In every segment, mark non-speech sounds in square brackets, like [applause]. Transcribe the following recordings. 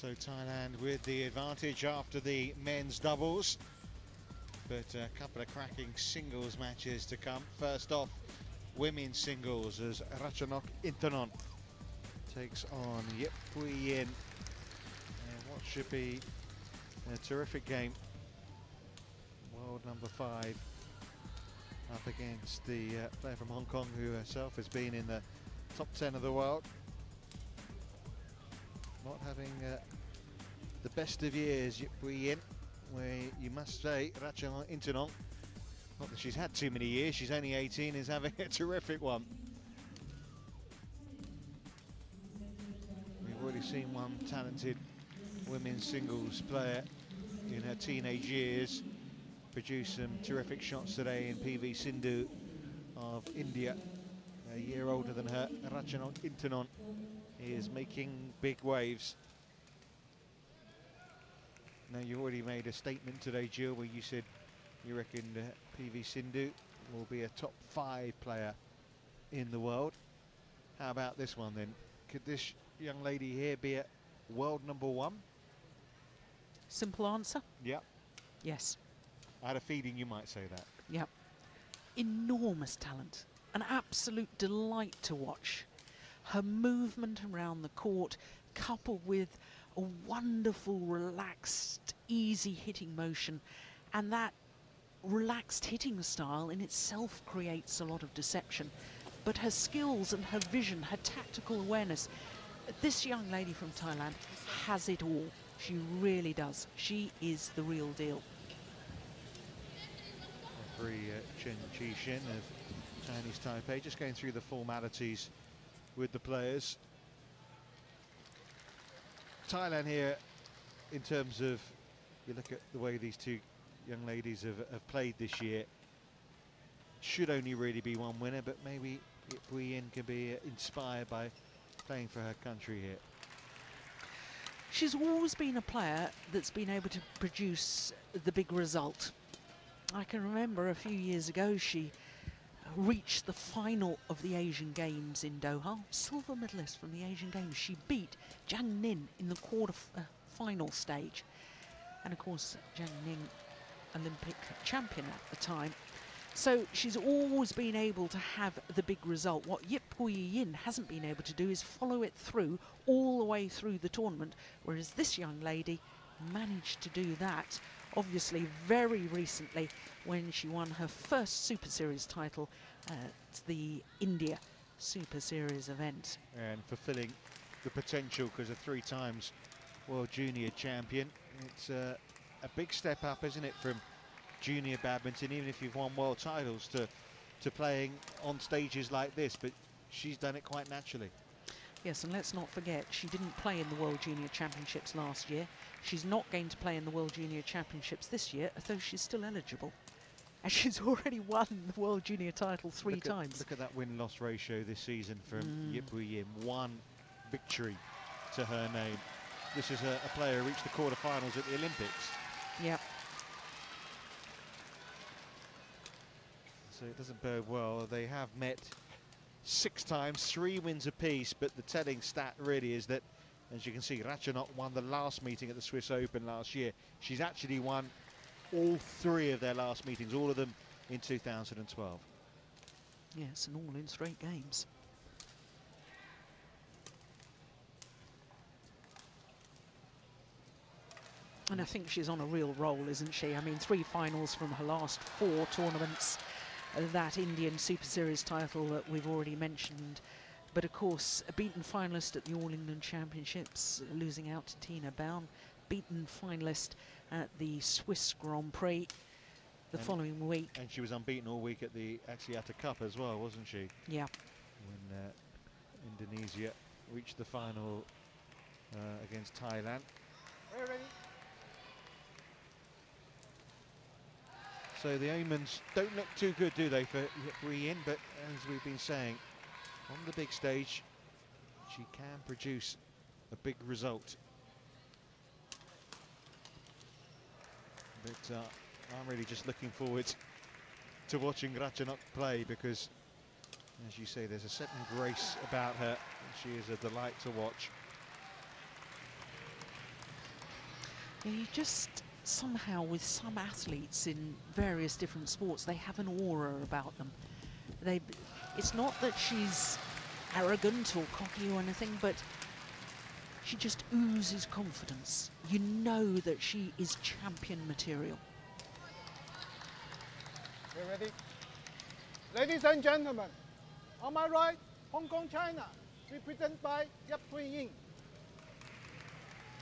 So Thailand with the advantage after the men's doubles. But a couple of cracking singles matches to come. First off, women's singles as Ratchanok Inthanon takes on Yip Pui Yin. And what should be a terrific game. World number five up against the uh, player from Hong Kong who herself has been in the top 10 of the world. Not having uh, the best of years, Pui Yin, where you must say Ratchanok Inthanon not that she's had too many years, she's only 18, is having a [laughs] terrific one. We've already seen one talented women's singles player in her teenage years produce some terrific shots today in PV Sindhu of India. A year older than her, Ratchanok Inthanon is making big waves. Now you already made a statement today, Gill, where you said you reckon uh, PV Sindhu will be a top five player in the world. How about this one then? Could this young lady here be a world number one? Simple answer? Yep. Yes. I had a feeling you might say that. Yep. Enormous talent. An absolute delight to watch. Her movement around the court, coupled with a wonderful, relaxed, easy hitting motion, and that relaxed hitting style in itself creates a lot of deception. But her skills and her vision, her tactical awareness, this young lady from Thailand has it all. She really does. She is the real deal. Referee uh, Chen Chi-shin of Chinese Taipei just going through the formalities with the players. Thailand here, in terms of, you look at the way these two young ladies have, have played this year, should only really be one winner, but maybe Pui Yin can be inspired by playing for her country here. She's always been a player that's been able to produce the big result. I can remember a few years ago she reached the final of the Asian Games in Doha, silver medalist from the Asian Games. She beat Zhang Ning in the quarter uh, final stage. And of course, Zhang Ning, Olympic champion at the time. So she's always been able to have the big result. What Yip Pui Yin hasn't been able to do is follow it through all the way through the tournament, whereas this young lady managed to do that obviously very recently when she won her first Super Series title at the India Super Series event. And fulfilling the potential because of three times World Junior Champion. It's uh, a big step up, isn't it, from junior badminton, even if you've won world titles, to, to playing on stages like this. But she's done it quite naturally. Yes, and let's not forget, she didn't play in the World Junior Championships last year. She's not going to play in the World Junior Championships this year, although she's still eligible. And she's [laughs] already won the World Junior title three look times. At, look at that win-loss ratio this season from Mm. Yip Pui Yin. One victory to her name. This is a, a player who reached the quarterfinals at the Olympics. Yep. So it doesn't bode well. They have met six times, three wins apiece, but the telling stat really is that, as you can see, Ratchanok won the last meeting at the Swiss Open last year. She's actually won all three of their last meetings, all of them in 2012. Yes, and all in straight games. And I think she's on a real roll, isn't she? I mean, three finals from her last four tournaments. Uh, that Indian Super Series title that we've already mentioned. But of course, a beaten finalist at the All England Championships, losing out to Tine Baun. Beaten finalist at the Swiss Grand Prix the And- following week. And she was unbeaten all week at the Axiata Cup as well, wasn't she? Yeah. When uh, Indonesia reached the final uh, against Thailand. So the omens don't look too good, do they, for Pui Yin? But as we've been saying, on the big stage, she can produce a big result. But uh, I'm really just looking forward to watching Ratchanok play because, as you say, there's a certain grace about her. She is a delight to watch. Yeah, you just somehow, with some athletes in various different sports, they have an aura about them. They, it's not that she's arrogant or cocky or anything, but she just oozes confidence. You know that she is champion material. Okay, ready? Ladies and gentlemen, on my right, Hong Kong, China, represented by Yap Hui Ying.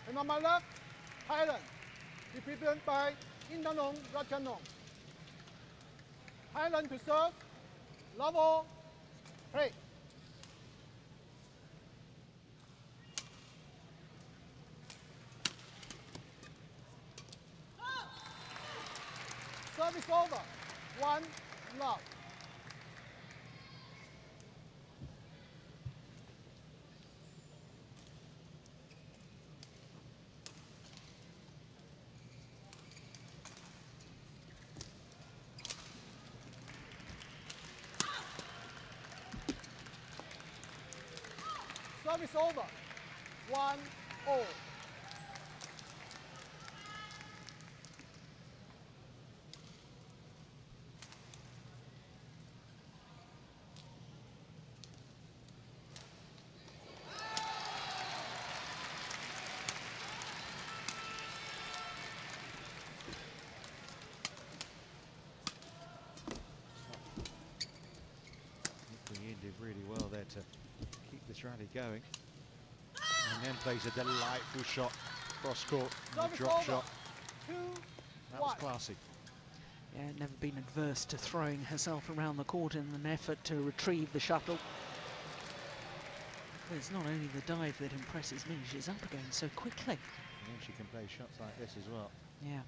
And on my left, Thailand, represented by Intanong Ratchanong. Thailand to serve, love all, play. Service over. One love. Service over. One all. Nick Yin did really well there to keep this rally going. And then plays a delightful shot cross court, Service drop shot. Two That was one. classy. Yeah, never been adverse to throwing herself around the court in an effort to retrieve the shuttle. But it's not only the dive that impresses me, she's up again so quickly. And then she can play shots like this as well. Yeah.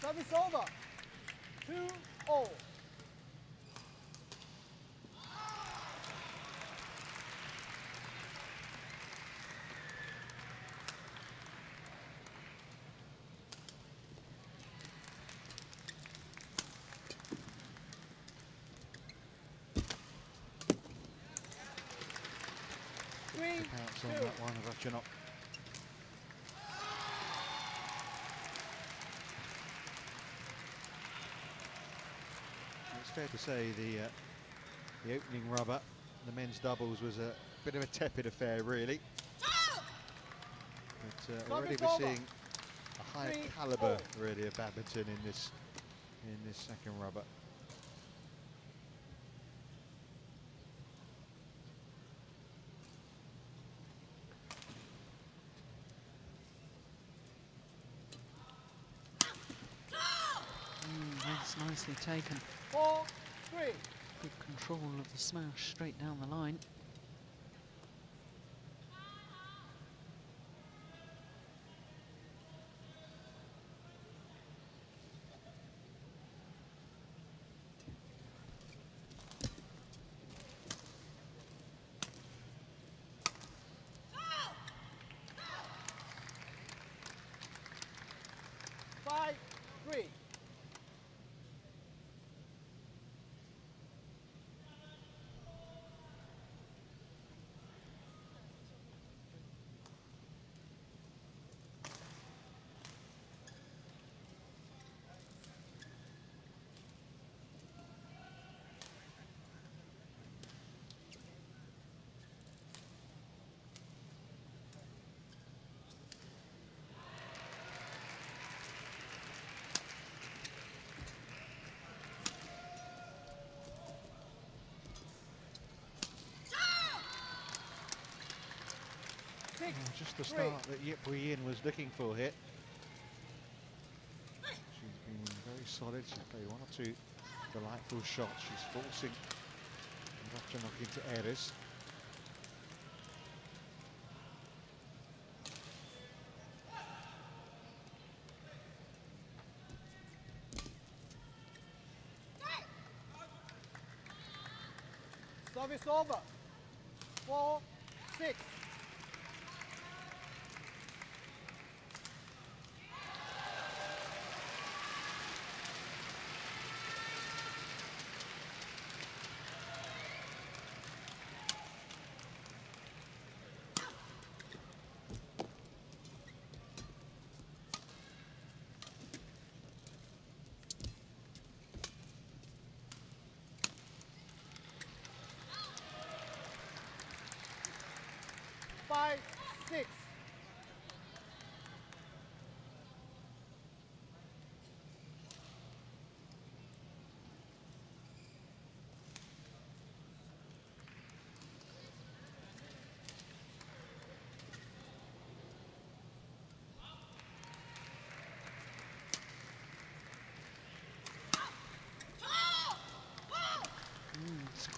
Service over. Two all. Three, Pounce on two. that one, Ratchanok. It's fair to say the uh, the opening rubber, the men's doubles, was a bit of a tepid affair, really. But uh, already we're seeing a higher caliber, really, of badminton in this in this second rubber. Mm, that's nicely taken. Four, three. Good control of the smash straight down the line. Five, three. Six, Oh, mm, just the three. start that Yip Pui Yin was looking for here. She's been very solid. She's played one or two delightful shots. She's forcing Ratchanok into errors. Service over. Four, six.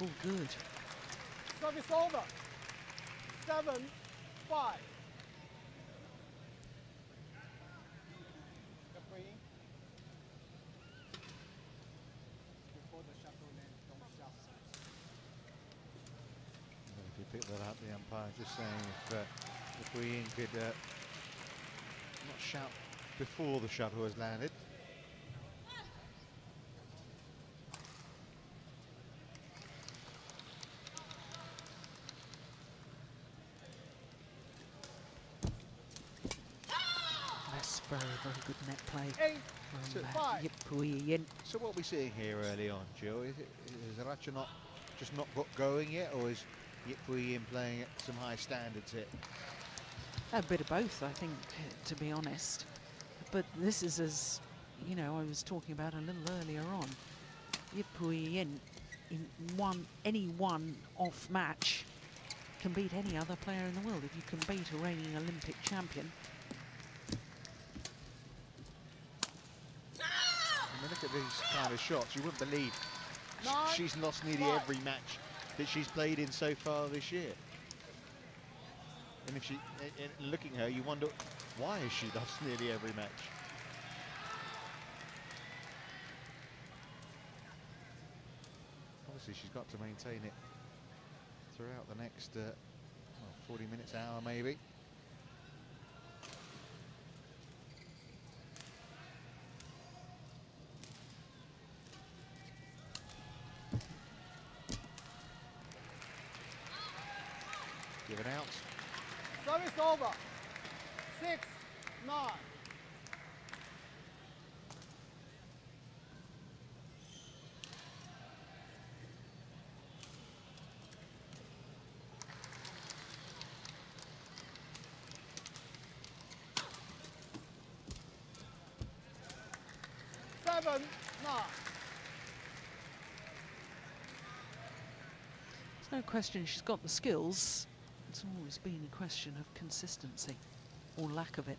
Oh, good. Service over. Seven, five. Before the shuttle don't shout. If you pick that up, the umpire just saying if, uh, if we could uh, not shout before the shuttle has landed. That's very, very good net play Eight, from five. Yip Pui Yin. So what we're we seeing here early on, Joe? Is, it, is Ratchanok just not got going yet, or is Yip Pui Yin playing at some high standards here? A bit of both, I think, to be honest. But this is as, you know, I was talking about a little earlier on. Yip Pui Yin, in one, any one off match, can beat any other player in the world. If you can beat a reigning Olympic champion, I mean, look at these kind of shots. You wouldn't believe Nine, she's lost nearly five. every match that she's played in so far this year. And if she, and- looking at her, you wonder why has she lost nearly every match? Obviously, she's got to maintain it throughout the next uh, well, 40 minutes, hour maybe. Service over. Six, nine. Seven, nine. there's no question she's got the skills. It's always been a question of consistency, or lack of it.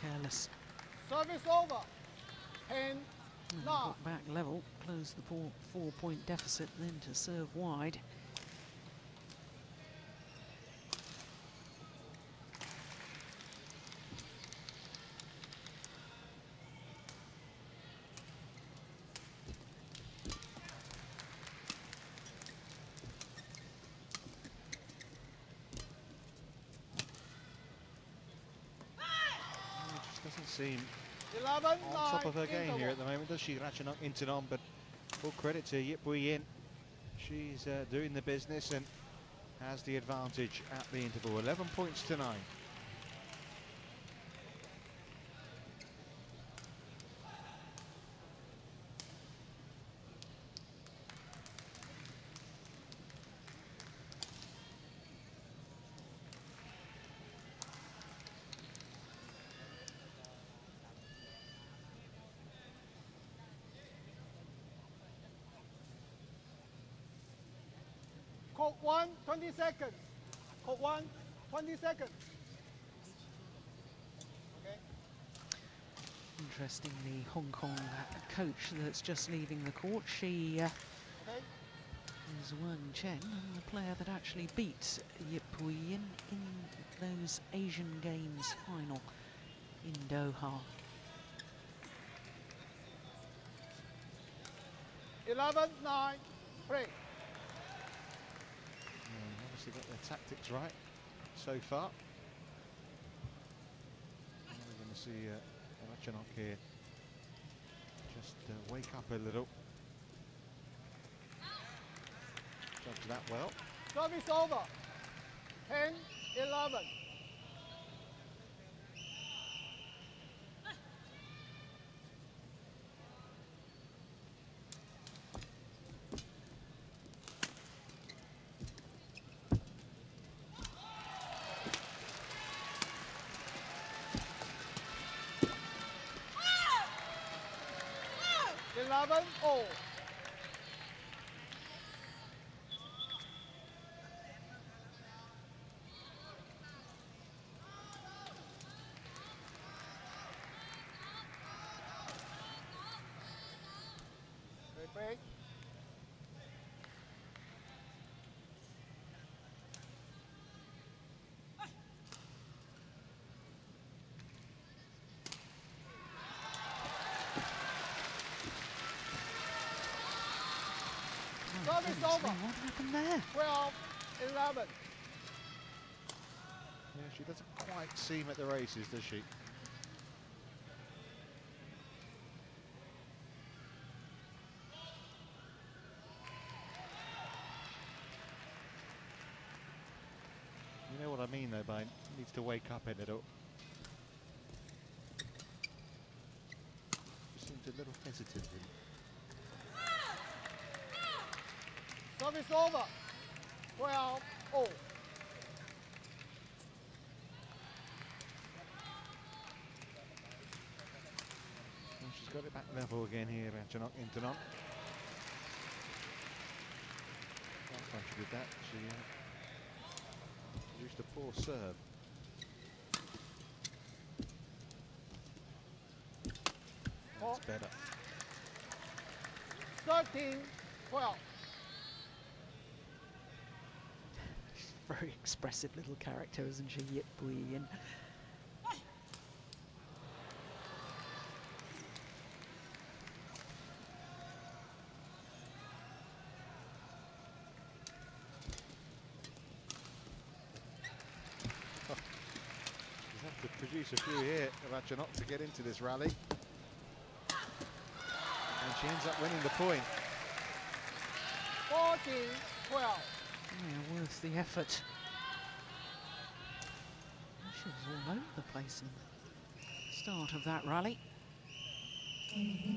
Careless. Service over. Mm, nine. Back level, close the four, four point deficit, then to serve wide. Seem Eleven, on top of her game here at the moment, does she? Ratchanok Inthanon, but full credit to Yip Pui Yin. She's uh, doing the business and has the advantage at the interval. 11 points to 9. Hold one, 20 seconds. Hold one, 20 seconds. Interestingly, Hong Kong uh, coach that's just leaving the court, she uh, okay. is Wang Chen, the player that actually beat Yip Yin in those Asian Games final in Doha. 11, 9, 3 obviously got their tactics right so far. Now we're going to see uh, Ratchanok here just uh, wake up a little. Judge that well. Service over. 10, 11. Eleven all. Break, break. Oh, Service goodness over. me, What happened there? 12, 11. Yeah, she doesn't quite seem at the races, does she? You know what I mean, though, by needs to wake up in it all. She seems a little hesitant. Service over. 12, all. Well, she's got it back level again here, Ratchanok Inthanon. Last time she did that, she uh, produced a poor serve. That's better. 13, 12. Very [laughs] expressive little character, isn't she, Yip Pui Yin? She's have to produce a few here, Ratchanok, to get into this rally. And she ends up winning the point. 14, 12. Yeah, worth the effort. She was all over the place in the start of that rally. Service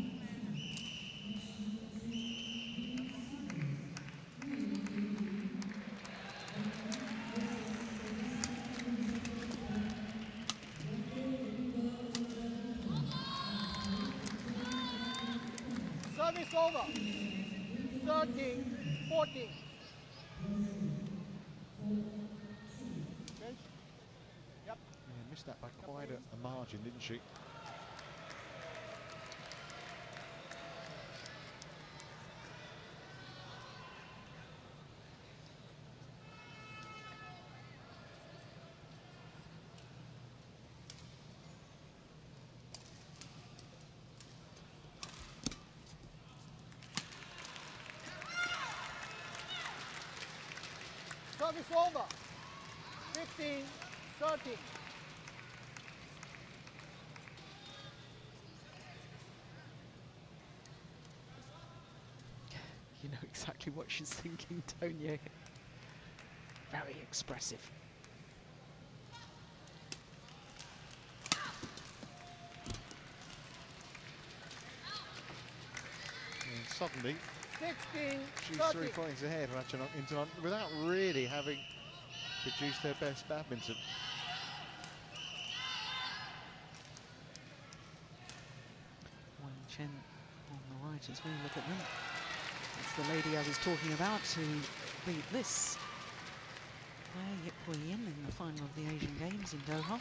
margin, didn't she? Service over. 15, 13. You know exactly what she's thinking, don't you? Very expressive. And suddenly, 16, she's 13. three points ahead, Ratchanok Inthanon, without really having produced her best badminton. Wang Chen on the right as we look at them. That's the lady I was talking about to beat this. There, Yip Yin in the final of the Asian Games in Doha.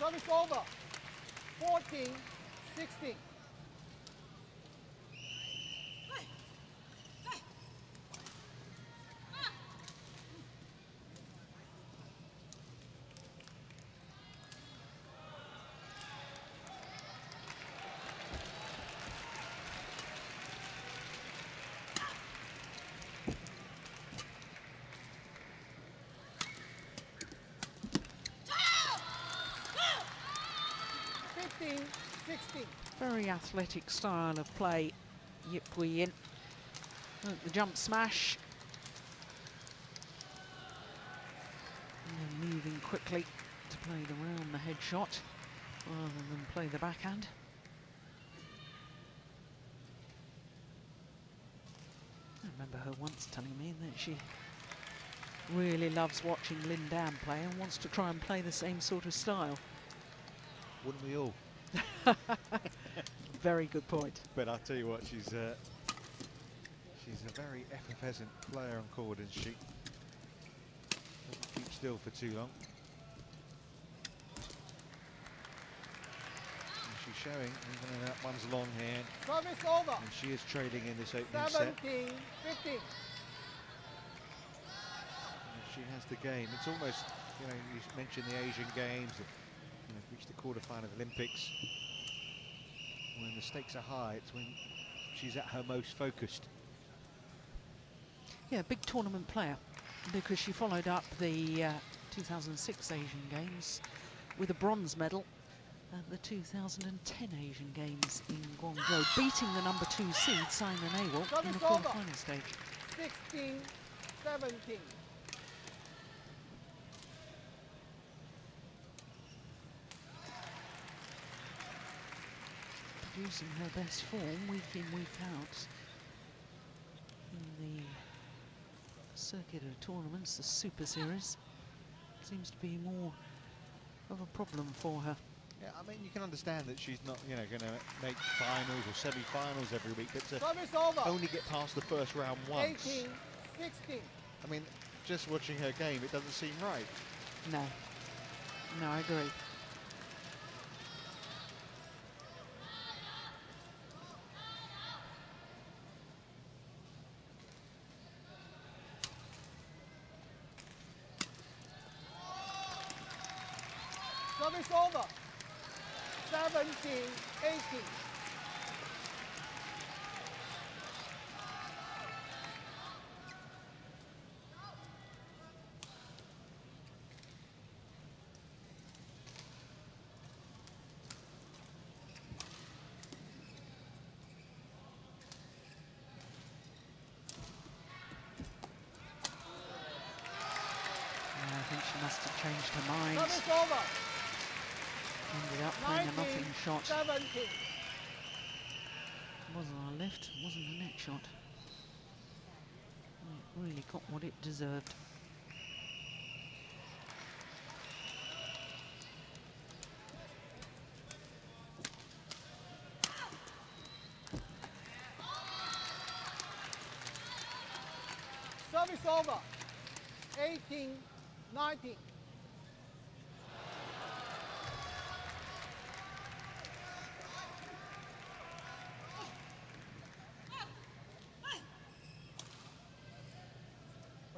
Service over. 14, 16. Very athletic style of play, Yip Pui Yin. The jump smash. And then moving quickly to play the round the head shot rather than play the backhand. I remember her once telling me that she really loves watching Lin Dan play and wants to try and play the same sort of style. Wouldn't we all? [laughs] Very good point. But I'll tell you what, she's uh, she's a very effervescent player on court, and she doesn't keep still for too long. And she's showing, even though that one's long here, Service over. and she is trading in this opening set. 17, 15. She has the game. It's almost, you know, you mentioned the Asian Games, the, you know, reached the quarterfinal of Olympics. When the stakes are high, it's when she's at her most focused. Yeah, big tournament player because she followed up the uh, 2006 Asian Games with a bronze medal at the 2010 Asian Games in Guangzhou, [gasps] beating the number two seed Saina Nehwal in the Service over. quarterfinal stage. 16, 17. Producing her best form week in, week out in the circuit of tournaments, the Super Series. Seems to be more of a problem for her. Yeah, I mean, you can understand that she's not, you know, going to make finals or semi-finals every week, but to only get past the first round once. 18, 16. I mean, just watching her game, it doesn't seem right. No. No, I agree. Service over. 17, 18. I think she must have changed her mind. Ended up playing a 19, nothing shot. 17. Wasn't a lift, wasn't a net shot. It really got what it deserved. Service over. 18, 19.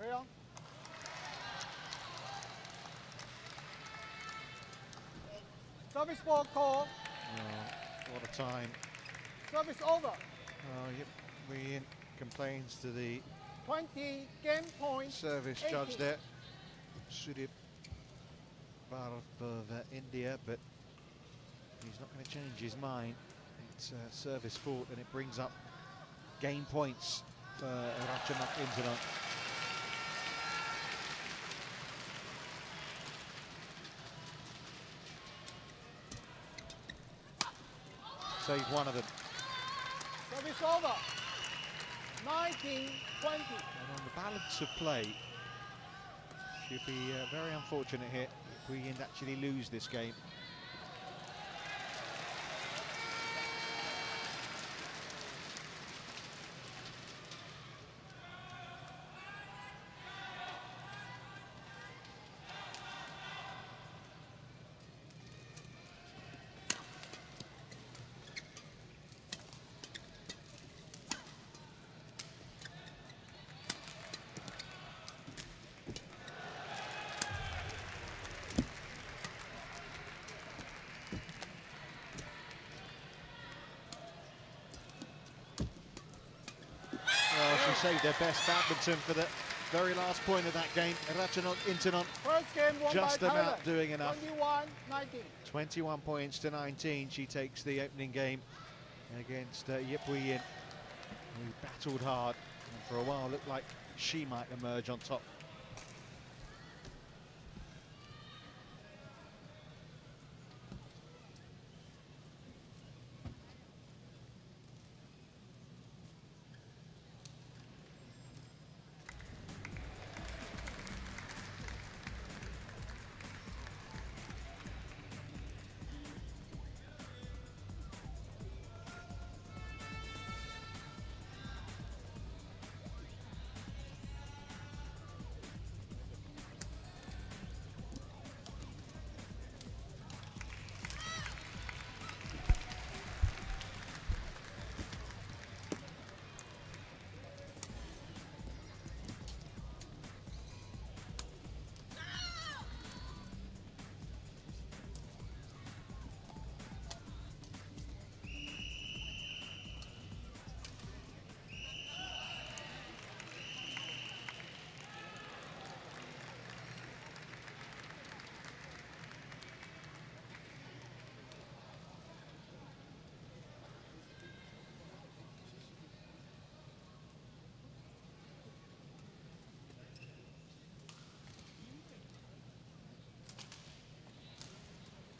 Carry on. Service ball call. Oh, what a time. Service over. Oh, yep. Ryan complains to the 20 game point. service 18. judge there. Sudip Bharat of uh, India, but he's not going to change his mind. It's uh, service fault, and it brings up game points for Ratchanok Inthanon. Save one of them. Service over. 19, 20. And on the balance of play, should be uh, very unfortunate here if we actually lose this game. Well, she saved their best badminton for the very last point of that game. Inthanon First game won just by about Thailand. doing enough. 21 21 points to 19. She takes the opening game against uh, Yip Pui Yin, who battled hard and for a while looked like she might emerge on top.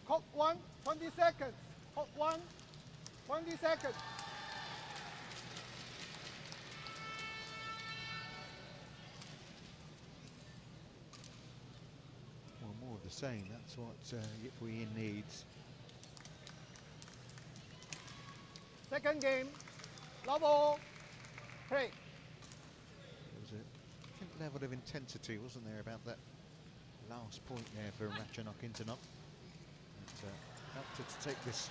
Hot one, 20 seconds. Hot one, 20 seconds. Well, more of the same. That's what uh, Wee needs. Second game, level, play. There was a different level of intensity, wasn't there, about that last point there for Ratchanok Inthanon. Her to take this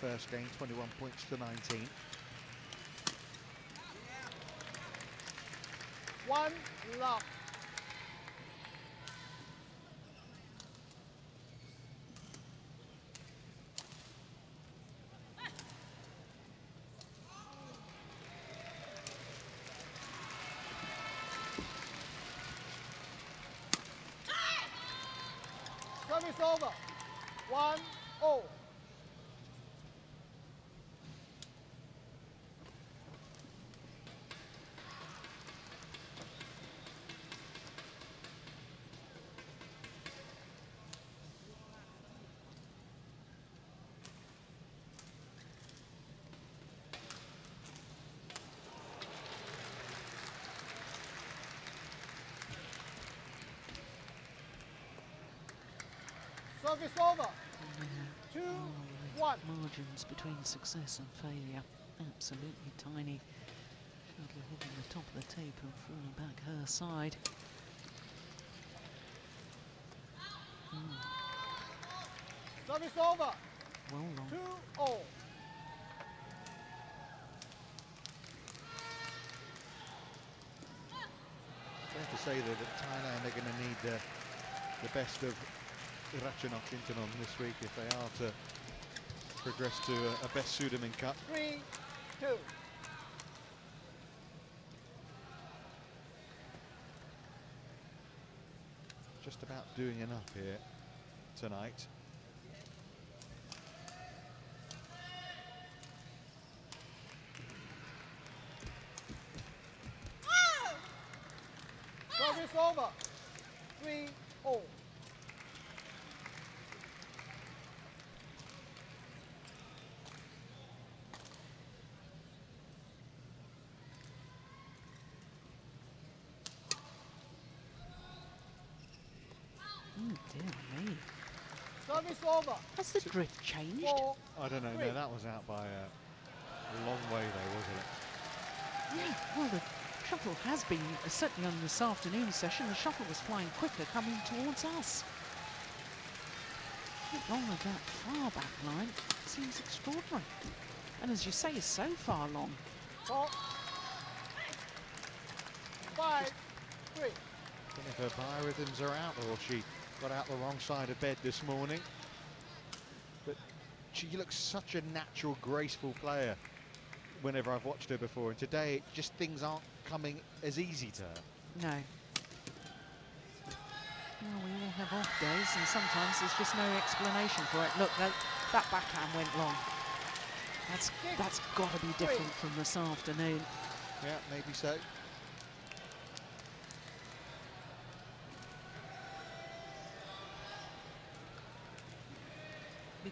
first game, 21 points to 19. One love. Service over. One oh. Service over. Two, one. Margins between success and failure absolutely tiny. Shadler hitting the top of the tape and falling back her side. Service over. Well long. Two oh. Fair to say that at Thailand they're going to need uh, the best of Ratchanok Inthanon this week if they are to progress to a, a best Sudirman Cup. Three, two. Just about doing enough here tonight. Service over. Three, oh. Oh dear me. Service over. Has the drift changed? Four, I don't know, Three. no, that was out by a, a long way though, wasn't it? Yeah, well, the shuttle has been, uh, certainly on this afternoon session, the shuttle was flying quicker coming towards us. Long of that far back line seems extraordinary. And as you say, so far long. four, five, three. I don't know if her biorhythms are out or she got out the wrong side of bed this morning. But she looks such a natural, graceful player whenever I've watched her before. And today, just things aren't coming as easy to her. No, Well, we all have off days, and sometimes there's just no explanation for it. Look, that, that backhand went long. That's that's got to be different from this afternoon. Yeah, maybe so.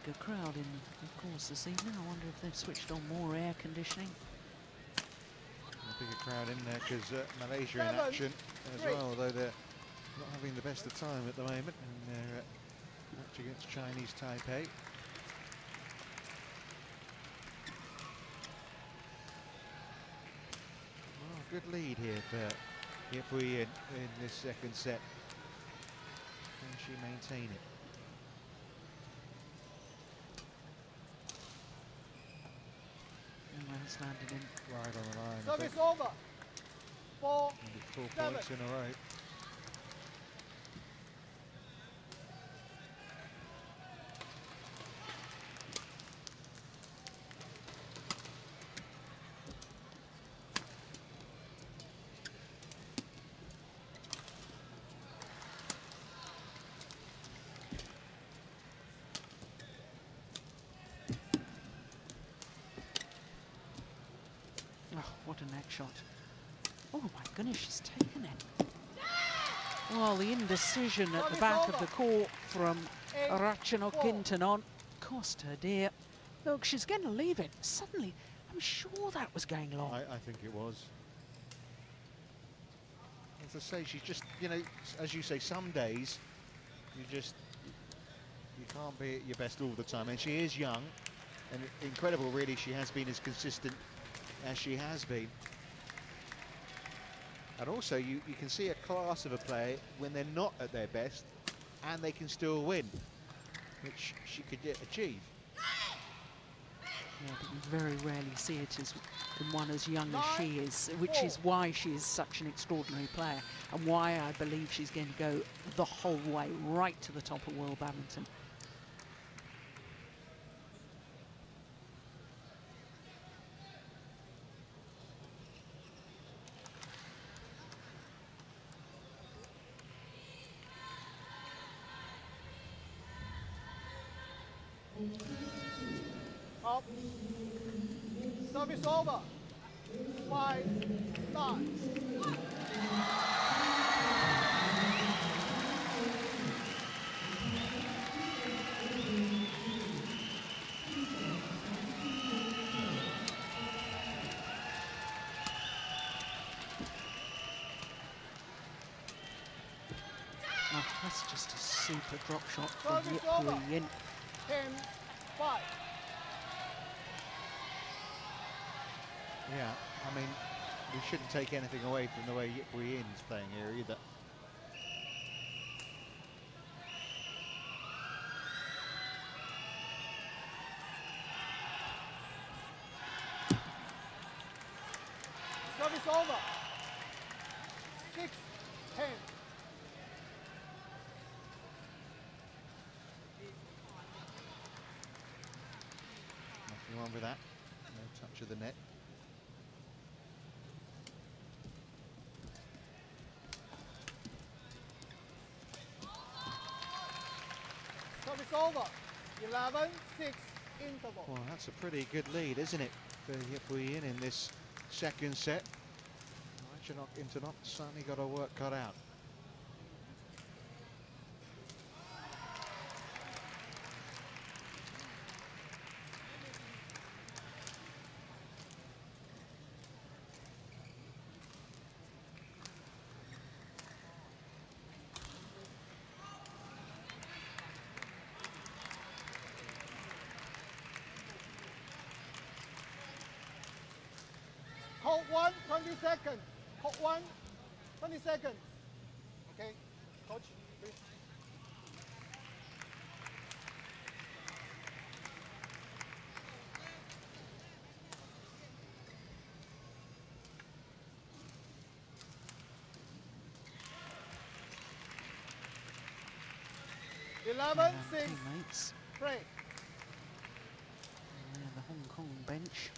Bigger crowd in, of course, this evening. I wonder if they've switched on more air conditioning. A bigger crowd in there because uh, Malaysia in action as three. well, although they're not having the best of time at the moment in their uh, match against Chinese Taipei. Well, good lead here for Yip Pui Yin, in this second set. Can she maintain it? And that's landed in. Right on the line, Service over. Four, Maybe four seven. points in a row. Oh, what a neck shot. Oh my goodness, she's taken it. Well, the indecision at the back of the court from eight, Ratchanok. Inthanon cost her dear. Look, she's going to leave it. Suddenly, I'm sure that was going long. I, I think it was. As I say, she's just, you know, as you say, some days you just, you can't be at your best all the time. And she is young and incredible, really, she has been as consistent as she has been. And also, you, you can see a class of a player when they're not at their best and they can still win, which she could yet achieve. Yeah, but you very rarely see it as in one as young as she is, which is why she is such an extraordinary player and why I believe she's going to go the whole way right to the top of world badminton. Oh, that's just a super drop shot from Yip Yin. Ten, five. Yeah, I mean, we shouldn't take anything away from the way Yip Pui Yin's playing here either. Service over. Six, ten. Nothing wrong with that. No touch of the net. Service over. Eleven, six. Interval. Well, that's a pretty good lead, isn't it, for Yip Pui Yin in this second set. Ratchanok Inthanon certainly got her work cut out. One, 20 seconds. Hold one, 20 seconds. Okay, coach, please. Eleven, And break. And there the Hong Kong bench.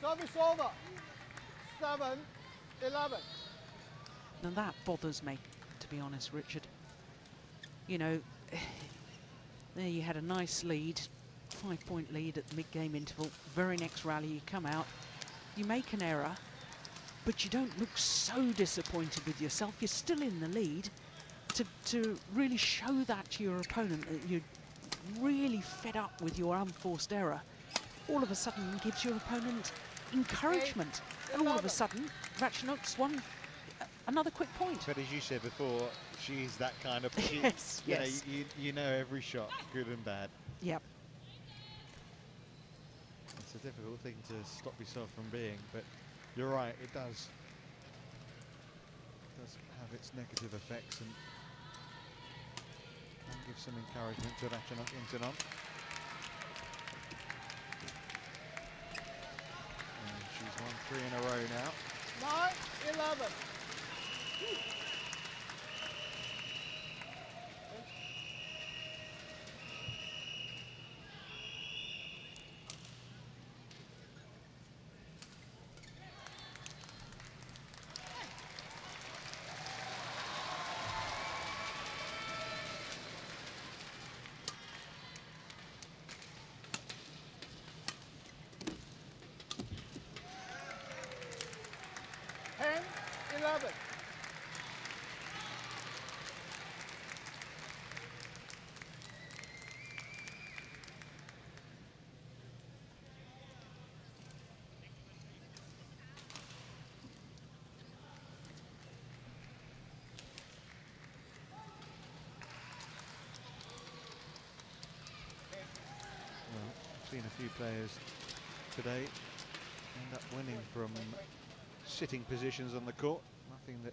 Service over. 7 11. Now that bothers me, to be honest, Richard. You know, [sighs] there you had a nice lead, five-point lead at the mid-game interval. Very next rally, you come out, you make an error, but you don't look so disappointed with yourself. You're still in the lead. To, to really show that to your opponent that you're really fed up with your unforced error, all of a sudden gives your opponent encouragement. And all of a sudden, Ratchanok's won uh, another quick point. But as you said before, she's that kind of. [laughs] She, Yes, you know, yes. you, you know every shot, good and bad. Yep. It's a difficult thing to stop yourself from being, but you're right, it does. it does have its negative effects and can give some encouragement to Ratchanok Inthanon. Three in a row now. 9 11. Ten, eleven. Well, I've seen a few players today end up winning from sitting positions on the court. Nothing that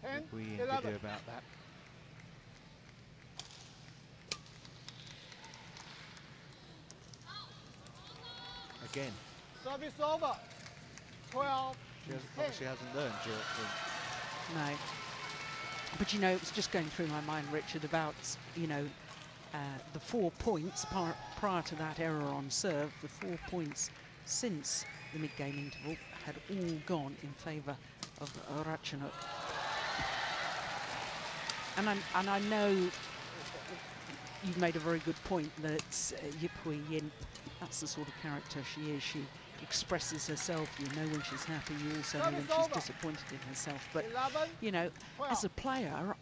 Ten, we can do about that. Again, Service over. 12. she has, obviously hasn't learned Jurek from No. But you know, it was just going through my mind, Richard, about, you know, uh, the four points par- prior to that error on serve, the four points since the mid-game interval had all gone in favour of Ratchanok. And I, and I know you've made a very good point that uh, Yip Pui Yin, that's the sort of character she is. She expresses herself. You know when she's happy. You also know when she's disappointed in herself. But you know, as a player,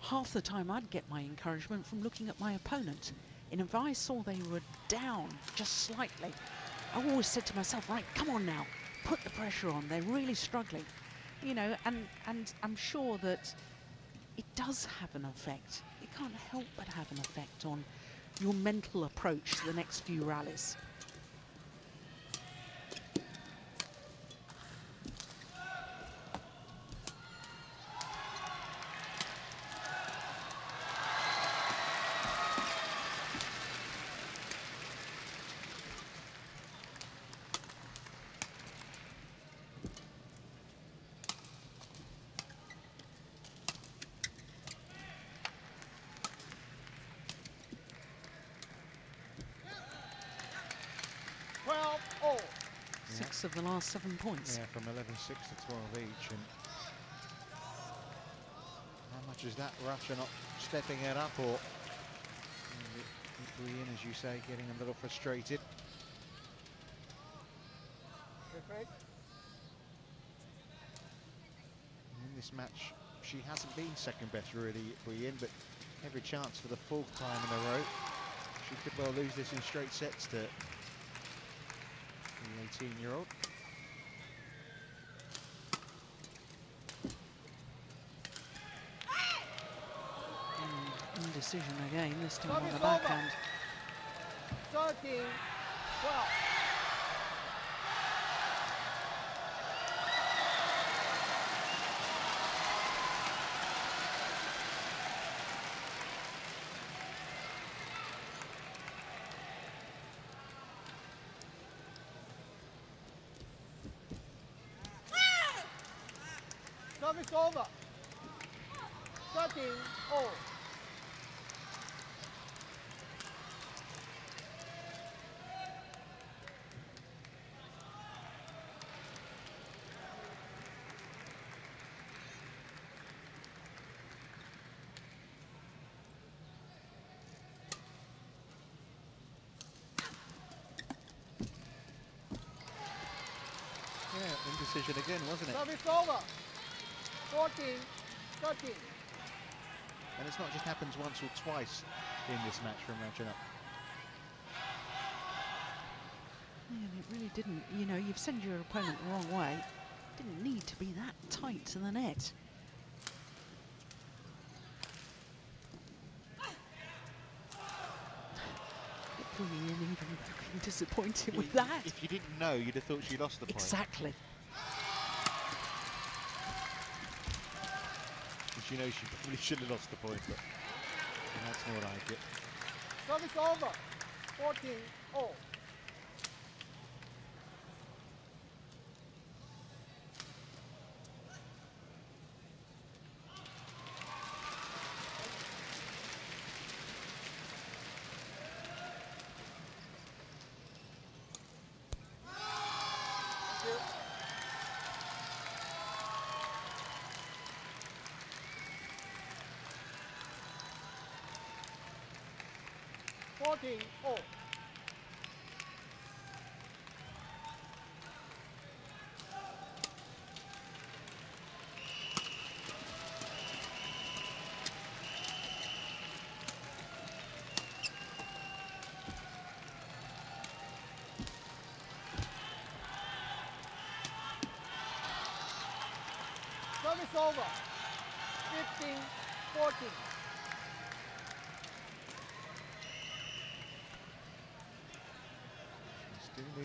half the time I'd get my encouragement from looking at my opponent. And if I saw they were down just slightly, I always said to myself, right, come on now, put the pressure on. They're really struggling. You know, and, and I'm sure that it does have an effect. It can't help but have an effect on your mental approach to the next few rallies. Twelve all. Of the last seven points. yeah, from 11-6 to 12 each. And how much is that Ratchanok stepping it up or Yin, as you say, getting a little frustrated? In this match, she hasn't been second best really, Yin, but every chance for the fourth time in a row. She could well lose this in straight sets to the 18-year-old. Mm, indecision again, this time on the backhand. 13. 12. It's over. 13 all. Yeah, indecision again, wasn't it? Service over. 14, 13. And it's not just happens once or twice in this match from Ratchanok. And it really didn't, you know, you've sent your opponent the wrong way. Didn't need to be that tight to the net. Looking even looking disappointed with that. If you didn't know, you'd have thought she lost the point. Exactly. you know she [laughs] probably should have lost the point, but that's more like it. Service over. 14 0. 14 all. Service over, 15, 14.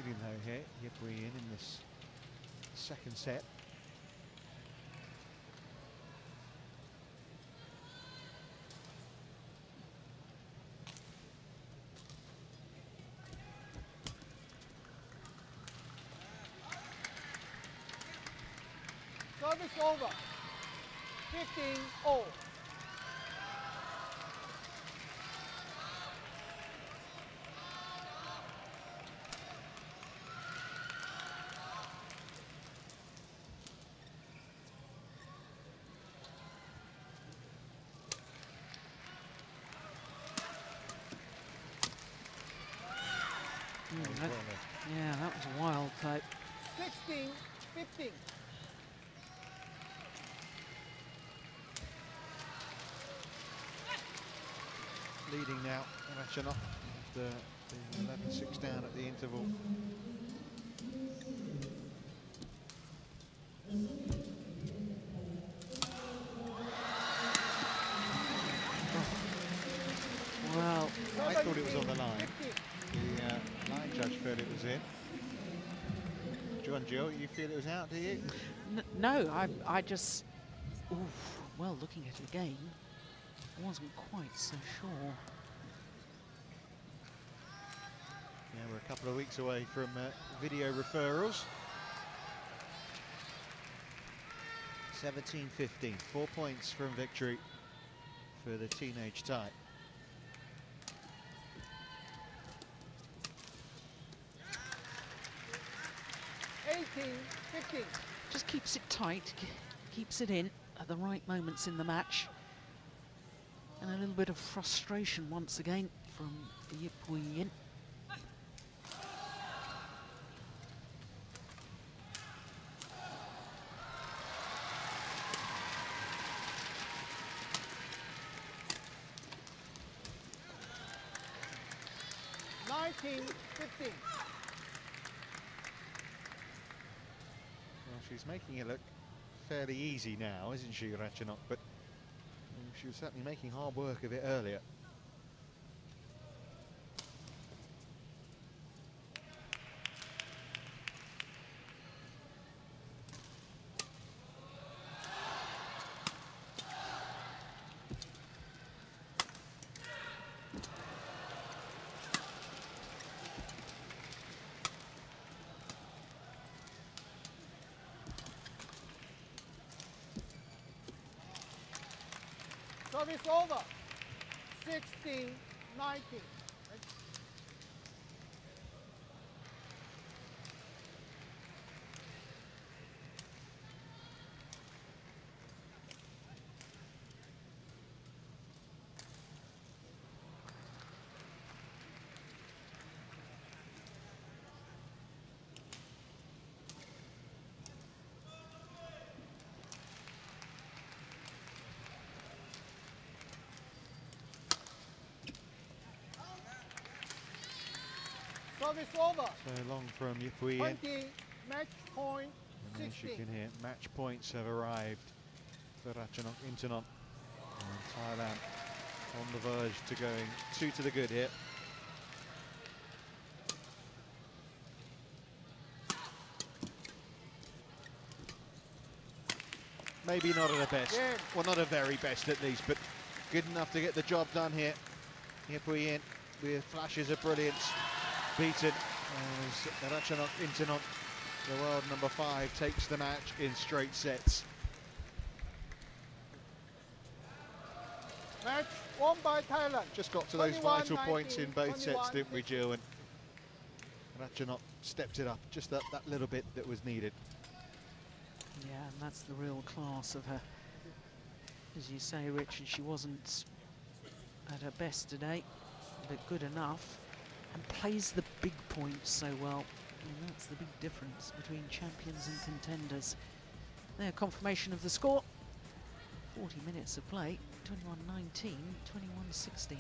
Leading though here, Yip Pui Yin in this second set. Service over. 15 all. Mm, That was that- well left. yeah, that was wild type. 16 15. Leading now, Ratchanok after the 11-6 down at the interval. Was out, do you? n- no, I, I just, oof, well, looking at it again, I wasn't quite so sure. Yeah, we're a couple of weeks away from uh, video referrals. 17-15, four points from victory for the teenage tie. Eighteen, fifteen. Just keeps it tight, keeps it in at the right moments in the match. And a little bit of frustration once again from Yip Yin. Nineteen, fifteen. She's making it look fairly easy now, isn't she, Ratchanok? But she was certainly making hard work of it earlier. Service over. 16, 19. Service over. So long from Yip Pui Yin. 20 match point And as you can hear, match points have arrived for Ratchanok Inthanon. And Thailand on the verge to going two to the good here. Maybe not at the best. Yeah. Well, not a very best at least, but good enough to get the job done here. Yip Pui Yin with flashes of brilliance, beaten as Ratchanok Inthanon the world number five takes the match in straight sets. Match won by Thailand. Just got to those 21, vital points in 19, both sets, didn't we, Gill? And Ratchanok stepped it up, just that, that little bit that was needed. Yeah, and that's the real class of her. As you say, Richard, she wasn't at her best today, but good enough, and plays the big points so well. And that's the big difference between champions and contenders. There, confirmation of the score. 40 minutes of play, 21-19, 21-16.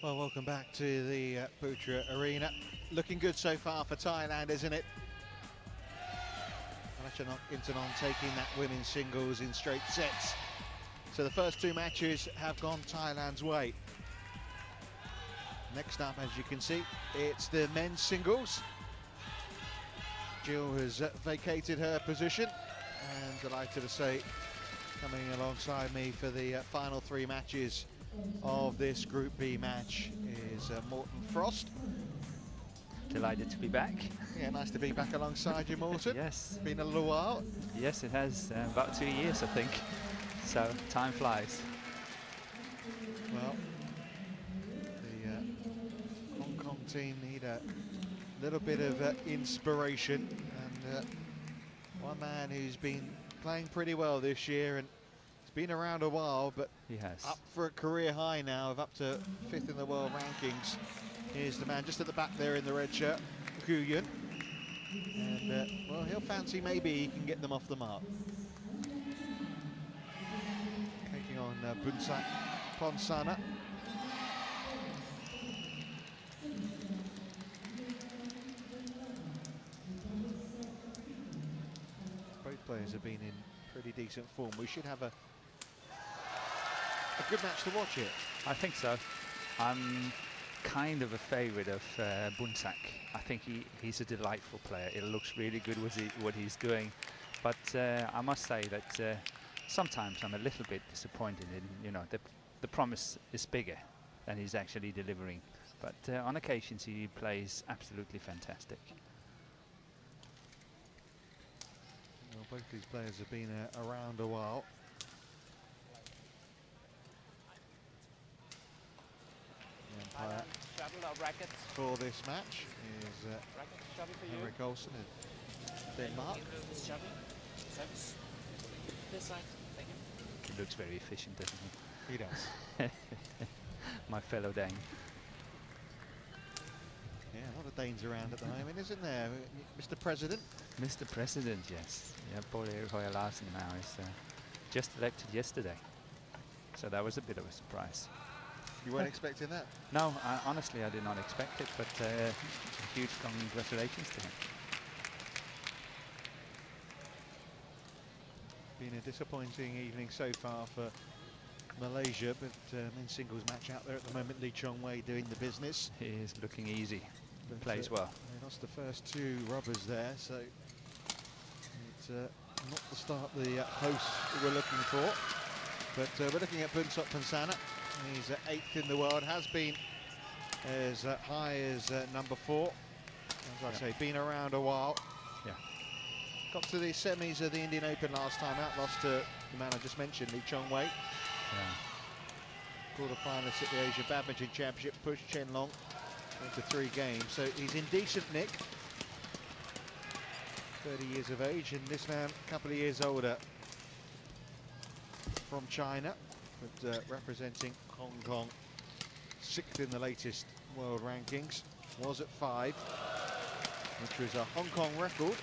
Well, welcome back to the uh, Putra Arena. Looking good so far for Thailand, isn't it? Ratchanok Inthanon taking that women's singles in straight sets. So the first two matches have gone Thailand's way. Next up, as you can see, it's the men's singles. Gill has uh, vacated her position and delighted to say coming alongside me for the uh, final three matches of this Group B match is uh, Morten Frost. Delighted to be back. Yeah, nice to be back alongside you, Morton. [laughs] yes, It's Been a little while. yes, it has uh, about two years, I think. So time flies. Well, the uh, Hong Kong team need a little bit of uh, inspiration, and uh, one man who's been playing pretty well this year and been around a while, but He has. up for a career high now of up to fifth in the world rankings. Here's the man just at the back there in the red shirt, Hu Yun. And, uh, well, he'll fancy maybe he can get them off the mark. Taking on uh, Boonsak Ponsana. Both players have been in pretty decent form. We should have a a good match to watch it. I think so. I'm kind of a favourite of uh, Boonsak. I think he, he's a delightful player. It looks really good what, he, what he's doing. But uh, I must say that uh, sometimes I'm a little bit disappointed in, you know, the, the promise is bigger than he's actually delivering. But uh, on occasions he plays absolutely fantastic. Well, both these players have been uh, around a while. The umpire Shuttle rackets? for this match is uh, Racket shuttle for. Henrik Olsen of Denmark. This side. Thank you. He looks very efficient, doesn't he? He does. [laughs] My fellow Dane. Yeah, a lot of Danes around at the moment, isn't there, Mr. President? Mr. President, yes. Yeah, Paul Erik Hoyer Larsen now is uh, just elected yesterday. So that was a bit of a surprise. You weren't expecting that? No, I, honestly, I did not expect it, but uh, huge congratulations to him. Been a disappointing evening so far for Malaysia, but uh, men's singles match out there at the moment. Lee Chong Wei doing the business. He is looking easy. But, Plays uh, well. They lost the first two rubbers there, so it's uh, not the start the uh, hosts were looking for. But uh, we're looking at Boonsak Ponsana. He's uh, eighth in the world, has been as uh, high as uh, number four. As I Yeah. say, been around a while. Yeah. Got to the semis of the Indian Open last time out, lost to the man I just mentioned, Lee Chong Wei. Yeah. Quarter-finalists at the Asia Badminton Championship, pushed Chen Long into three games. So he's in decent nick. 30 years of age, and this man a couple of years older from China, but uh, representing Hong Kong. Sixth in the latest world rankings, was at five, which was a Hong Kong record